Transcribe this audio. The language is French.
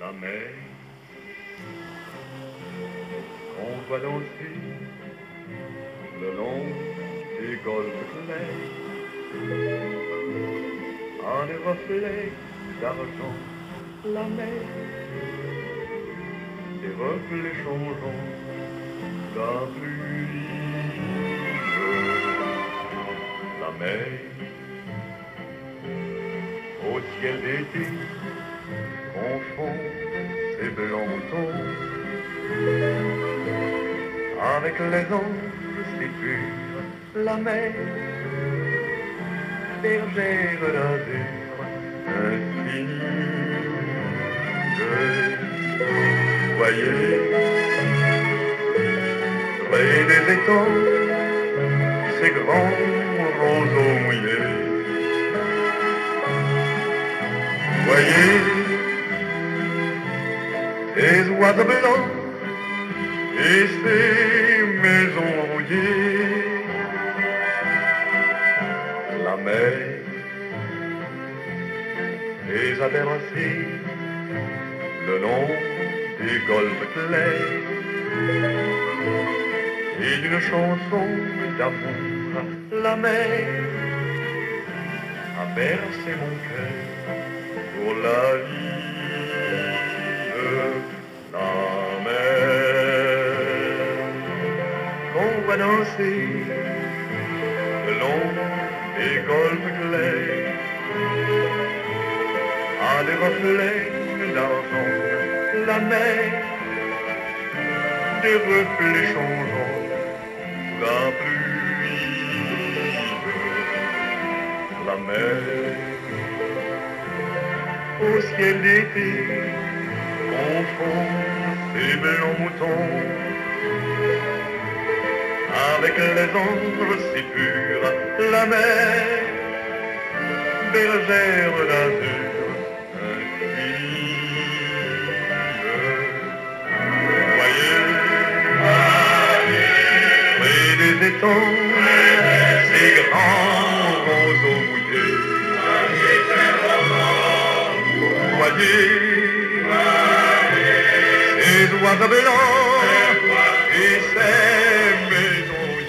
la mer. On va danser le long des golfes clairs, en les reflets d'argent, la mer, des reflets changeants, la pluie, la mer, au ciel d'été, confond ses blancs moutons avec les anges si purs, la mer, bergère d'azur, infinie. Voyez, près des étangs, ces grands roseaux mouillés. Voyez, ces oiseaux blancs et ces maisons rouillées. La mer les a le long des golfes clairs et d'une chanson d'amour, la mer a bercé mon cœur pour la vie. Qu'on va danser le long des golfes clairs à des reflets d'argent, la mer, des reflets changeants, la pluie, la mer, au ciel d'été, confond ses blancs moutons, avec les ombres si pures, la mer, bergère d'azur. Des étangs, ces grands roseaux mouillés. Voyez, ces oiseaux blancs et ces